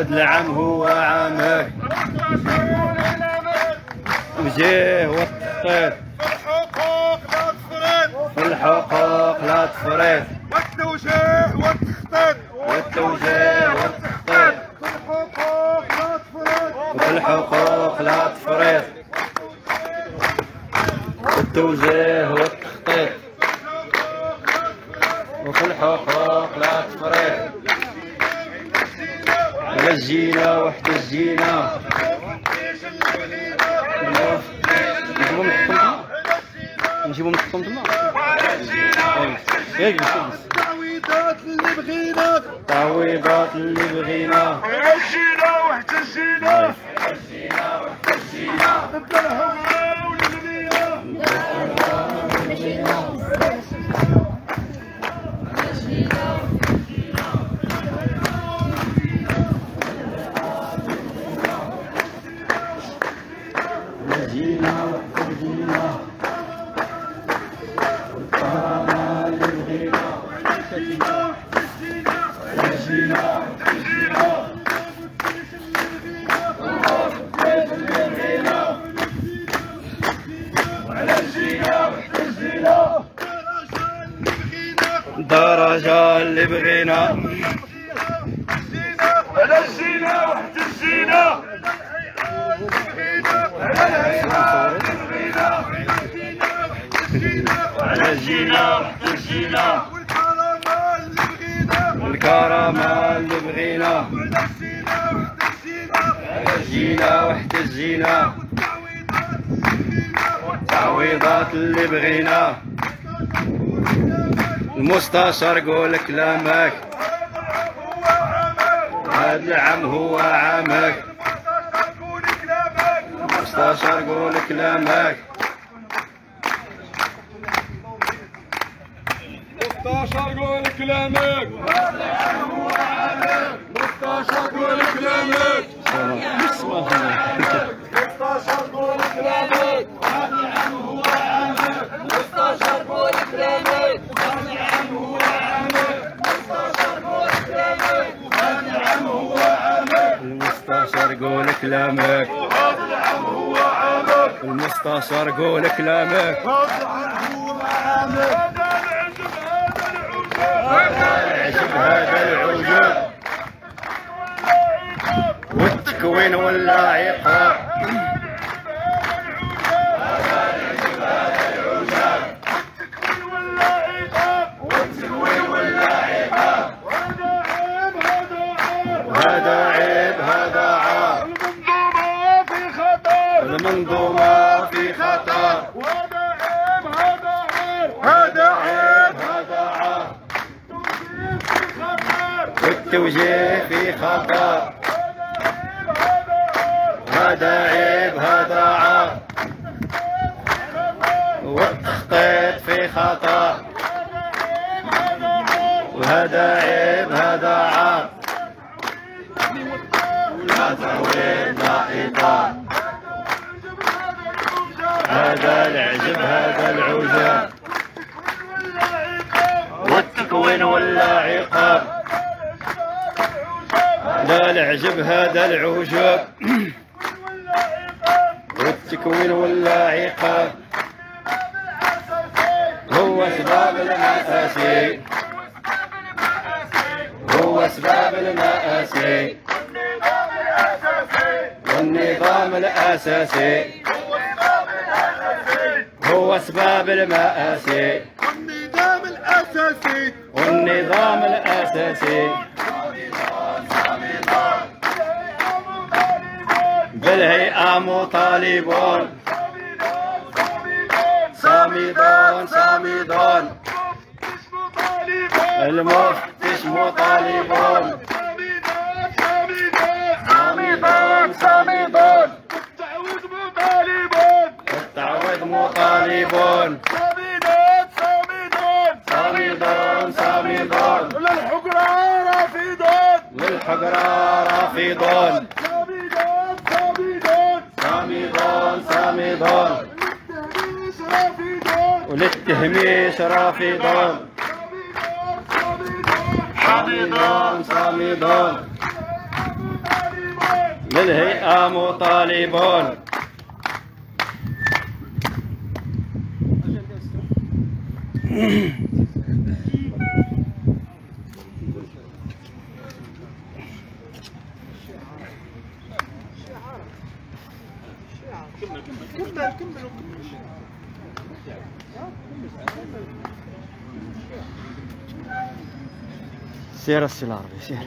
هاد العام هو عامك وجيه والتخطيط في الحقوق لا تفرط تفريط والتوجيه والتخطيط والتوجيه والتخطيط في الحقوق لا تفرط والتوجيه والتخطيط. وفي الحقوق لا تفريط وحتى الجينا نجيبهم نحطهم تما نجيبهم نحطهم تما ياك التعويضات اللي بغينا. تعويضات اللي بغينا. الجينا وحتى الجينا نبدا الهوى والمدينة درجة اللي بغينا على الزينة وحتى الزينة على الجينا وحتى الجينا والكرامة اللي بغينا والكرامة اللي بغينا على الزينة وحتى الزينة والتعويضات اللي بغينا المستشار قول كلامك هاد العام هو عامك. المستشار قول كلامك مستشار قول كلامك مستشار قول كلامك مستشار قول كلامك مستشار قول كلامك المستشار قول كلامك. هو عامك المستشار قول كلامك. هذا العجب هذا العجب عجب هذا العجب والتكوين ولا عقاب العجب هذا العجب والتكوين ولا عقاب لا العجب هذا العجب والتكوين ولا عقاب هو سباب المآسي هو سباب المآسي والنظام الأساسي. هو أسباب المآسي النظام الأساسي. والنظام الأساسي. بالهيئة مطالبون. صامدون صامدون المفتش مطالبون. التعويض مطالبون صامدون صامدون صامدون صامدون للحقرة رافضون للحقرة رافضون صامدون صامدون للتهميش رافضون وللتهميش رافضون صامدون صامدون للهيئة مطالبون. سير السي العربي سير.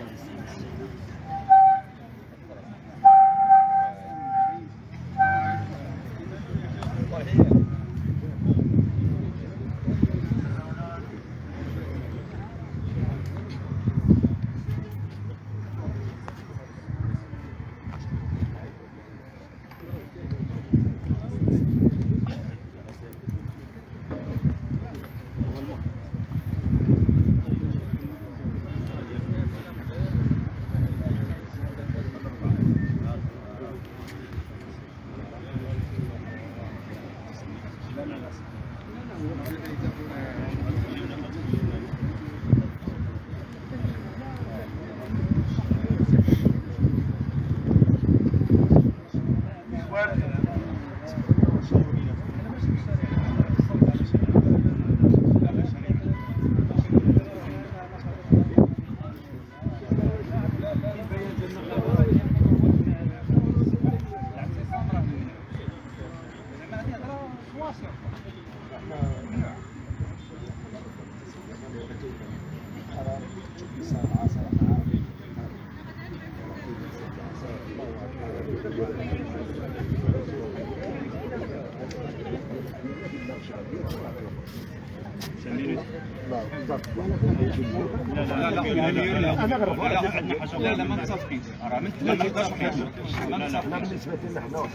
لا لا ما متصافقينش راه من ما نقدرش نحيدو ما حنا متصافقينش بالنسبة لنا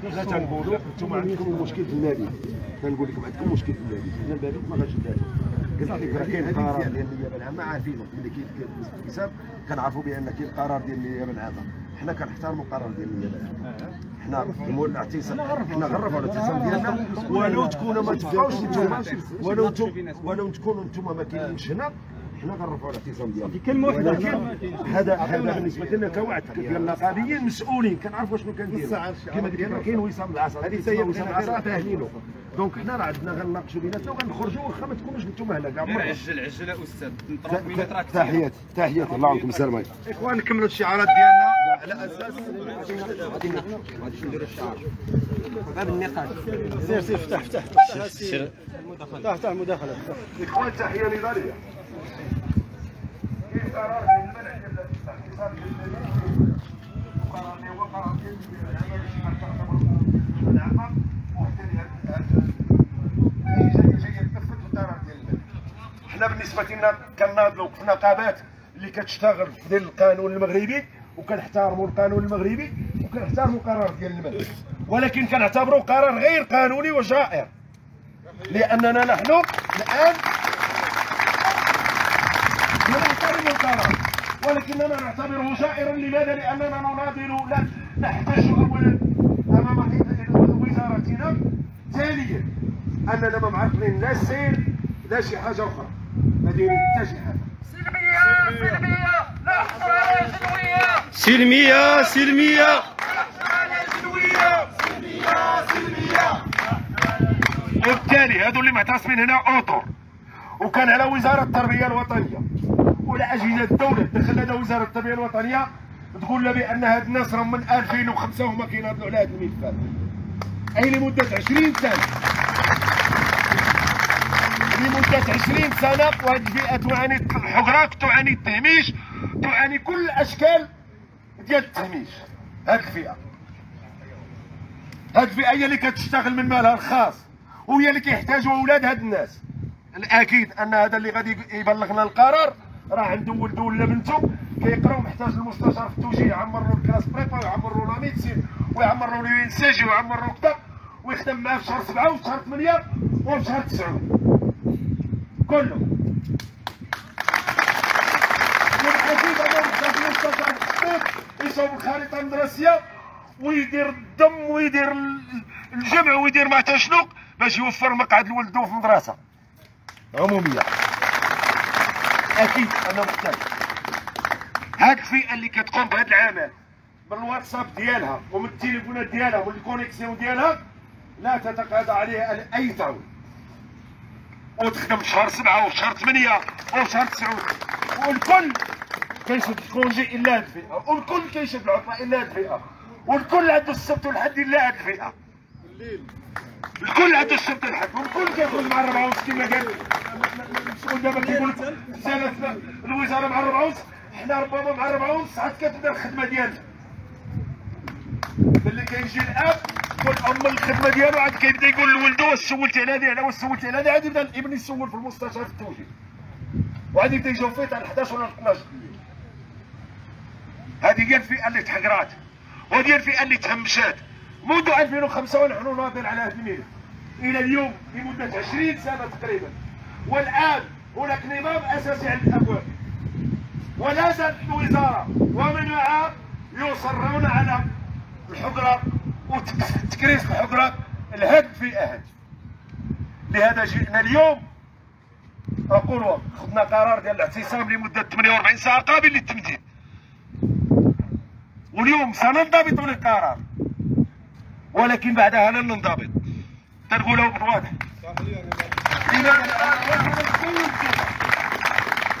حنا لا تنقولوا أنتم عندكم مشكل في النادي تنقول لكم عندكم مشكل في النادي ديال البلد ما غاش راه كاين قرار ديال النيابه العامه عارفينه ملي كاين الحساب كنعرفوا بان كاين قرار ديال النيابه العامه حنا كنحترموا القرار ديال النيابه العامه حنا مول الاعتصام حنا غرفوا على الاعتصام ديالنا ولو تكونوا ما تبقاوش نتوما ولو أنتم ولو تكونوا أنتم ما كاينينش هنا حنا غنرفعوا الاعتصام ديالنا كلمة واحدة. هذا هذا بالنسبة لنا كوعد. ديالنا قاديين مسؤولين. كنعرفوا شنو كنديروا كما قلت لك كاين وسام العصا هذه سيد وسام العصا فاهمينه donc حنا راه عندنا غنناقشوا بيناتنا وغنخرجوا واخا ما تكونوش نتوما هنا كاع غير عجل عجل أستاذ. راه كثير تحياتي تحياتي. الله يعطيكم السلامه إخوان نكملوا الشعارات ديالنا. على أساس سير سير افتح افتح. سير افتح افتح المداخلة. إخوان تحية نضاليه حنا بالنسبة لنا كناضلوا في نقابات اللي كتشتغل في القانون المغربي وكنحترموا القانون المغربي وكنحترموا القرار ديال الملك ولكن كنعتبروه قرار غير قانوني وجائر. لأننا نحن الآن لا نحترم القرار ولكننا نعتبره جائرا لماذا؟ لأننا نناضل لا نحتاج اولا أمام وزارتنا. ثانيا أننا ما معرفين لا السير لا شي حاجة أخرى. ما دايرين حتى شي حاجة سلمية سلمية. نحصل على سلميه سلمية سلمية وبالتالي هذو اللي معتصمين هنا اوتور وكان على وزارة التربية الوطنية. ولا أجهزة الدولة دخل لنا وزارة التربية الوطنية تقول لنا بأن هاد الناس راهم من 2005 وهما كيناضلوا على هذا الملفات أي لمدة 20 سنة. لمدة 20 سنة وهذه الفئة تعاني الحجرات تعاني التهميش تعاني كل الاشكال ديال التهميش. هذه الفئة. هاد الفئة هي اللي كتشتغل من مالها الخاص وهي اللي كيحتاجوا أولاد هاد الناس. الأكيد أن هذا اللي غادي يبلغنا القرار راه عنده ولده ولا بنته كيقراو محتاج المستشار في التوجيه يعمر ال classes prépas ويعمر له médecine ويعمر له ل'ENCG ويعمر له كذا ويخدم معاه في شهر سبعة وفي شهر ثمانية وفي شهر تسعة. كله. يصوب الخريطة المدرسية ويدير الدم ويدير ال- الجمع ويدير ما تشنق باش يوفر مقعد لولده في مدرسه عمومية. أكيد انه محتاج هاد الفئة اللي كتقوم بهذا العمل من الواتساب ديالها ومن التليفونات ديالها ومن الكونيكسيون ديالها لا تتقاضى عليها أي تعويض وتخدم شهر سبعة وشهر ثمانية وشهر تسعة والكل كيشد الكونجي إلا هاد الفئة. والكل كيشد العطلة إلا هاد الفئة. والكل عنده السبت والحد إلا هاد الفئة. الكل عنده السبت والحد والكل كيخرج مع الربعة ونص كما قال المسؤول دابا كيقول لك سنة الوزارة مع الربعة ونص. حنا ربما مع الربعة ونص عاد كتبدا الخدمة ديالنا. ملي كيجي الأب والام الخدمة ديالو عاد كيبدا يقول لولدو واش سولتي على هذه واش سولتي على هذه؟ عاد يبدا الابن يسول في المستشفى في التوجيه. وعاد يبدا يجاوب فيه تاع 11 ولا 12 هذه هي الفئة اللي تحقرات وهذه الفئة اللي تهمشات. منذ 2005 ونحن ناضل على هذه الميله إلى اليوم لمده 20 سنة تقريبا. والآن هناك نظام أساسي عند الأبواب. ولا زالت الوزاره ومن معها يصرون على الحجرة وتكريس الحجرة الهد في أهد. لهذا جئنا اليوم. أقول خذنا قرار ديال الاعتصام لمدة 48 ساعة قابل للتمديد. واليوم سننضبط للقرار ولكن بعدها لن ننضبط. تنقولها بالواضح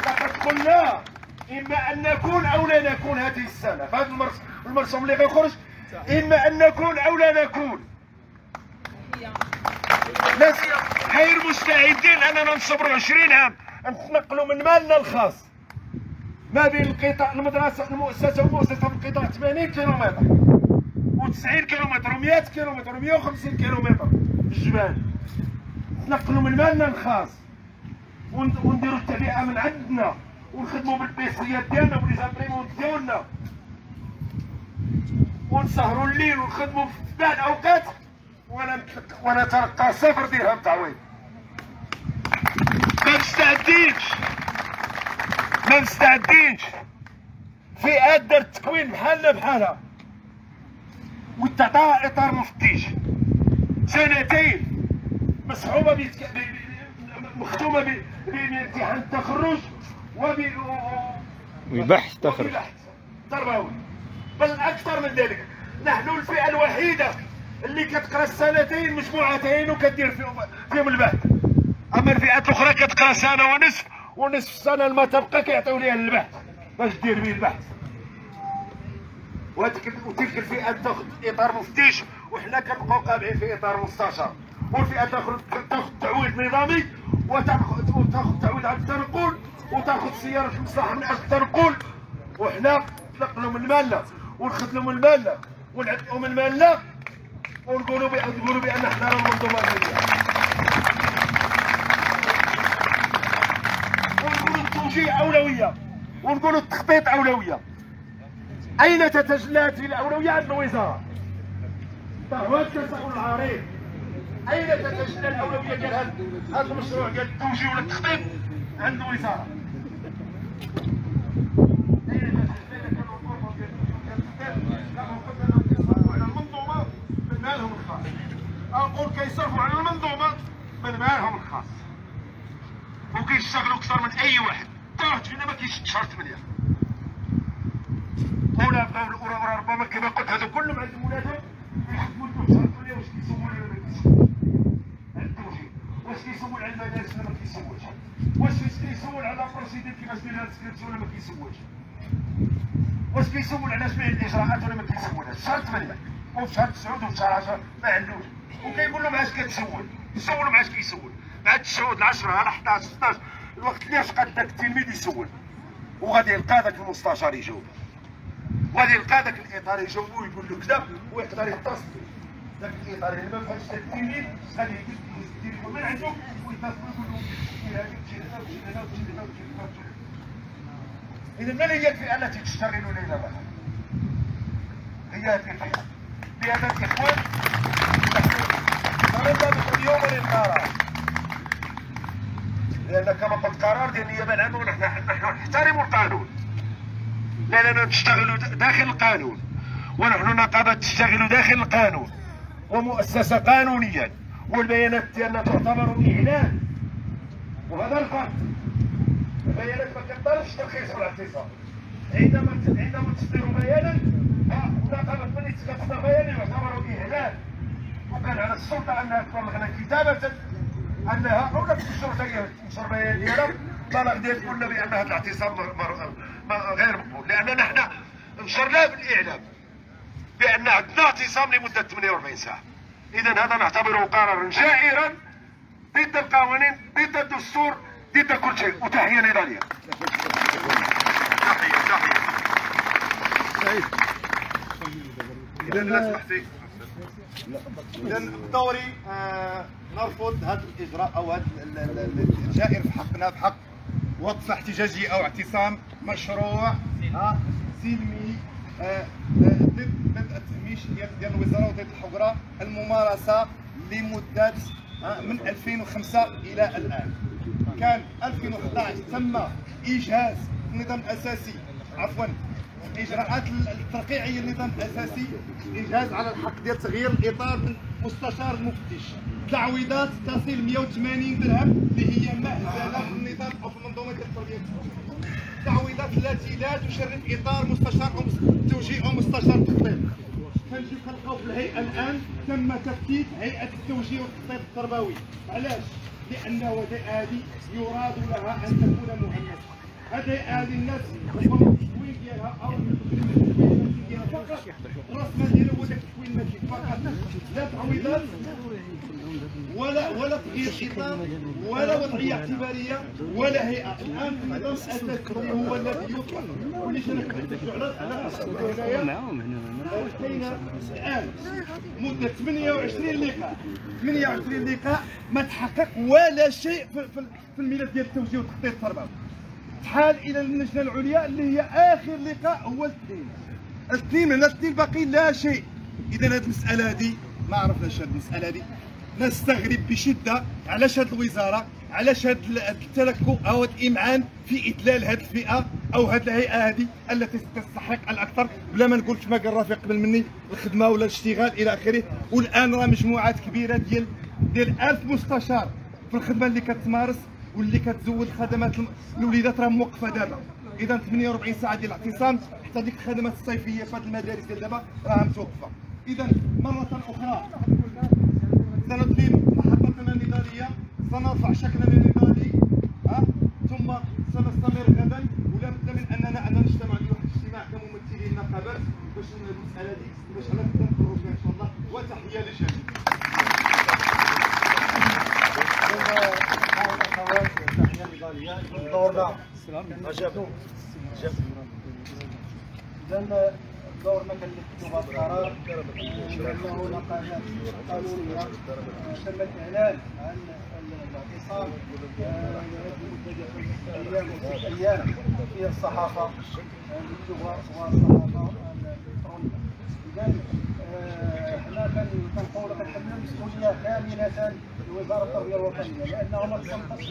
لقد قلنا إما أن نكون أو لا نكون. هذه السنة. فهذا المرسوم اللي غيخرج. إما أن نكون أو لا نكون. ناس غير مستعدين أننا نصبروا 20 عام. نتنقلوا من مالنا الخاص. ما بين القطاع المدرسة المؤسسة والمؤسسه في القطاع 80 كيلومتر. و90 كيلومتر و100 كيلومتر و150 كيلومتر في الجبال نتنقلوا من مالنا الخاص ونديروا التعبئه من عندنا. ونخدموا بالبيسيات ديالنا وليزامبريمون ديالنا. ونسهروا الليل ونخدموا في بعض الأوقات. ونتلقى صفر درهم تعويض. ما مستعدينش ما مستعدينش فئات دارت تكوين بحالنا بحالها. وتعطاها اطار مفتيش. سنتين مسحوبة بيتك... مختومة بامتحان التخرج وب وبحث تخرج تربوي. بل أكثر من ذلك. نحن الفئة الوحيدة اللي كتقرأ السنتين مجموعتين وكدير فيهم فيهم البحث. أما الفئات الأخرى كتقرأ سنة ونصف ونصف السنة ما تبقى كيعطيو ليها البحث. باش دير به البحث. وتلك الفئه تأخذ إطار مفتيش وحنا كنبقاو قابعين في إطار مستشار. والفئه تاخذ تأخذ تعويض نظامي وتاخذ تاخذ تعويض على التنقل وتأخذ سيارة المصلحة من أجل التنقل. وحنا نقلوا من مالنا ونخدموا من مالنا ونعطيو من مالنا ونقولوا نقولوا بأن إحنا راه الماليه ونقولوا التوجيه أولوية ونقولوا التخطيط أولوية. أين تتجلى هذه الاولويه عند الوزاره فهو التساؤل العريض. أين تتجلى الأولوية ديال هذا المشروع ديال التوجيه ولا التخطيط عند الخاص. أقول كيصرفوا على المنظومة من مالهم الخاص. وكيشتغلوا أكثر من أي واحد. حتى واحد فينا ما كيشد شهر 8 ولا بقاو ربما كما قلت هذو كلهم عندهم ولادهم يخدموا لهم شهر 8 واش كيسول ولا ما كيسولش التوجيه واش كيسول على المدارس ولا ما كيسولش واش كيسول على ال procédure كيفاش دير ال inscription ولا ما كيسولش واش كيسول على جميع الإجراءات ولا ما كيسولش شهر 8 وفي شهر 9 وفي شهر 10 ما عندوش. وكيقول لهم علاش كتسول. يسولهم علاش كيسول. بعد 9 ل 10 على 11 16 الوقت اللي قد داك التلميذ يسول. وغادي يلقى ذاك المستشار يجاوب. وغادي يلقى ذاك الإطار يجاوب ويقول له كذا ويقدر يتصل ذاك الاطار اللي ما ذاك التلميذ غادي يدير من عنده ويتصل ويقول له دير هذه وتجي هنا وتجي هنا وتجي هنا وتجي هنا اذا من هي الفئة التي تشتغل ليل نهار هي الفئة. بهذا الإخوان ننطلق اليوم للقرار لأن كما قلت قرار ديال النيابه العامه ونحن نحن نحترم القانون. لاننا نشتغل داخل القانون. ونحن نقابة تشتغل داخل القانون. ومؤسسة قانونيا والبيانات ديالنا تعتبر إعلان. وهذا الفرق. البيانات ما كتطلبش ترخيص ولا اعتصام عندما عندما تصدر بيانا مراقبه من يتكتب بياني يعتبر اهلاك وكان على السلطة أنها تبلغنا كتابة أنها اولا الشرطه تنشر بيان ديالها. طلع ديال قلنا بان هذا الاعتصام غير مقبول. لاننا نحن نشرناه بالإعلام بان عندنا اعتصام لمده 48 ساعة. اذا هذا نعتبره قرارا جائرا ضد القوانين ضد الدستور ضد كل شيء. وتحية نضاليه تحية تحية اذا لا سمحتي اذا بدوري آه نرفض هذا الإجراء أو هذا الجائر في حقنا في حق وقفة احتجاجية أو اعتصام مشروع آه سلمي آه ضد ضد التهميش ديال الوزاره وضد الحقره الممارسة لمدة آه من 2005 إلى الآن. كان 2011 تم إيجاز النظام الاساسي عفوا. الاجراءات الترقيعية للنظام الاساسي إنجاز على الحق ديال تغيير الإطار من مستشار المفتش تعويضات تصل 180 درهم اللي هي مهزله في النظام أو في المنظومه ديال التربيه التعويضات التي لا تشرف إطار مستشار أو توجيه أو مستشار التخطيط كنجيو كنلقاو في الهيئة الآن؟ تم تفتيت هيئة التوجيه والتخطيط التربوي. علاش؟ لأن هذه يراد لها أن تكون مهمه هذه هذه الناس ديالها أو ديالها فقط راس هو ذاك التكوين المادي فقط لا تعويضات ولا ولا تغيير اطار ولا وضعيه اعتباريه ولا هيئه الان النظام الاساسي هو الذي يطلق واللي شرح على كاينة الان مده 28 لقاء 28 لقاء ما تحقق ولا شيء في الملف ديال التوجيه والتخطيط التربوي. تحال إلى اللجنه العليا اللي هي آخر لقاء هو الاثنين الاثنين من الاثنين باقي لا شيء. اذا هذه المسألة هذه ما عرفناش هذه المسألة هذه نستغرب بشدة علاش هذه الوزارة علاش هذا التلكؤ أو الإمعان في اذلال هذه الفئة أو هذه الهيئة هذه التي تستحق الأكثر. بلا ما نقول كما قال الرفيق قبل مني الخدمة ولا الاشتغال إلى آخره. والآن راه مجموعات كبيرة ديال ديال 1000 مستشار في الخدمة اللي كتمارس واللي كتزود خدمات الوليدات راه موقفة دابا. اذا 48 ساعة ديال الاعتصام حتى ديك الخدمات الصيفية في هذه المدارس ديال دابا راه متوقفة. اذا مرة أخرى سنقيم محطتنا النضاليه سنرفع شكلنا النضالي ها؟ ثم سنستمر غدا. ولا بد من أننا أن نجتمع لواحد الاجتماع كممثلين النقابات باش المسألة دي باش نخرجوا فيها إن شاء الله. وتحية للجميع. عجب اذا دورنا كنلتزموا بهذا القرار لأنه نقابات قانونيه تم الاعلان عن الاعتصام أيام وست أيام في الصحافه اللغة والصحافه الالكترونيه اذا حنا كنقولوا كنحملوا المسؤوليه كامله لوزاره التربيه الوطنيه لأنه ما تنقص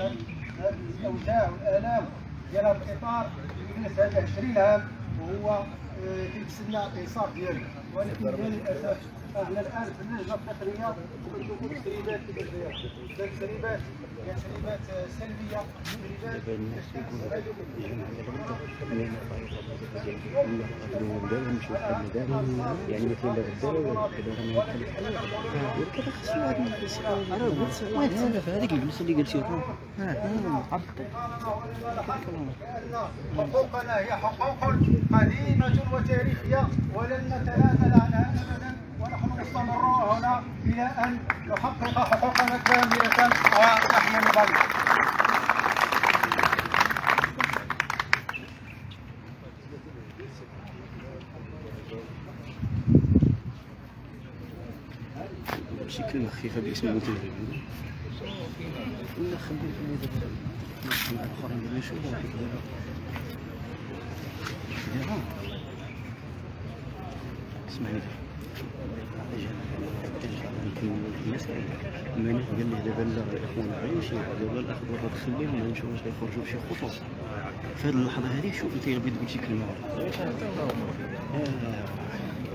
هذه الاوجاع والالام ديال هذا الاطار يجلس هذا 20 عام وهو كيتسنى الايصال ديالو ولكن للاسف إحنا الان في اللجنه التقنيه وكنشوفوا تسريبات تسريبات سلبيه حقوقنا هي حقوق قديمة وتاريخية ولن نتنازل عنها أبدا مستمرون هنا إلى أن نحقق حقوقنا كاملة ونحن نظل شي كلمه خفيفه باسم دابا اسمعني المناخ قال لي دابا لا الاخوان عايشين دابا الاخبار تخليهم ما نشوفوش يخرجوا بشي خطوط في هذه اللحظه هذه شوف انت بغيت تقول شي كلمه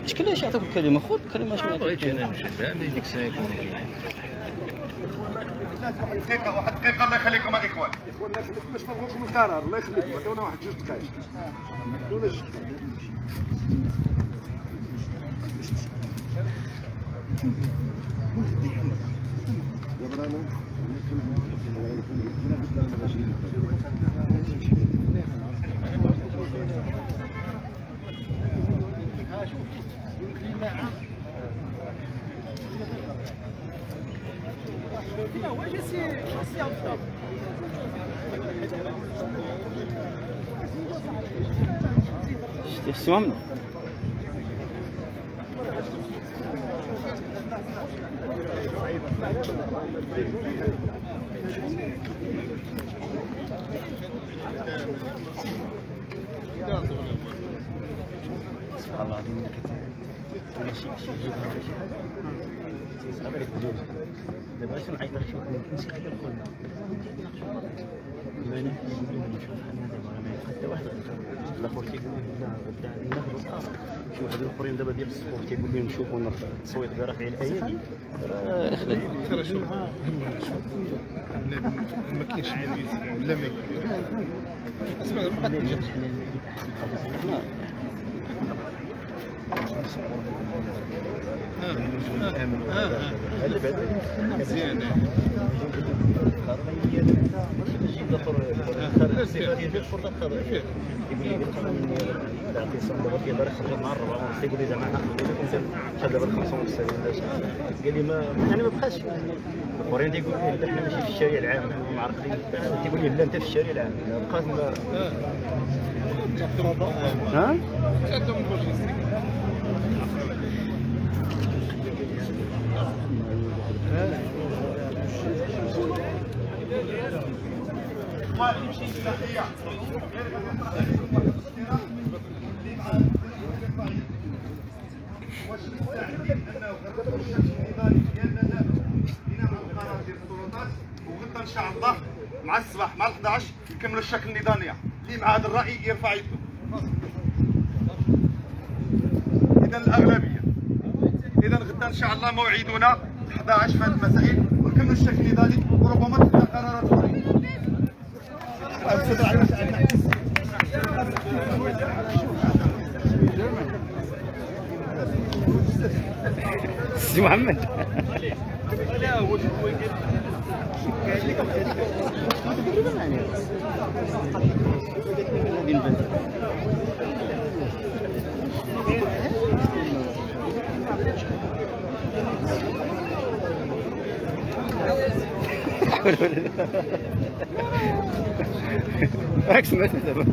اش كان اش يعطيك الكلمة خذ الكلمة اش بغيت أنا نمشي ديك الساعة دقيقه واحد دقيقه الله يخليكم الاخوان اخواننا باش نخرجوا من القرار الله يخليكم عطيونا واحد جوج دقائق عطيونا جوج دقائق شتي السوام سبحان الله العظيم انك ولا شي شي جهد ولا شي تيصعب عليك تدير دابا اش نعيط لك شوف يمكن شي حاجة أخرى ما نحن نشوف حنا دابا ما يبقى حتى واحد الآخر تيقول لي لا غدا غادي ناخذ القرار شي واحد الاخرين دابا ديال السبور تيقول لي نشوفوا التصويت رافعين الايادي راه خلال ما كاينش لا ما مزيان يقول لي زعما شحال دابا 75 قال لي ما يعني ما بقاش الاخرين تيقول لي حنا ماشي في الشارع العام عرفتي تيقول لي لا انت في الشارع العام بقات ها وغدا إن شاء الله مع الصباح مع 11 نكملوا الشكل النضاليه اللي مع هذا الراي يرفع يده. اذا الأغلبية. إذا غدا إن شاء الله موعدنا 11 في هذه المسائل ونكملوا الشكل النضالي وربما تبدا قرارات أخرى. سي محمد. راك سمعت دابا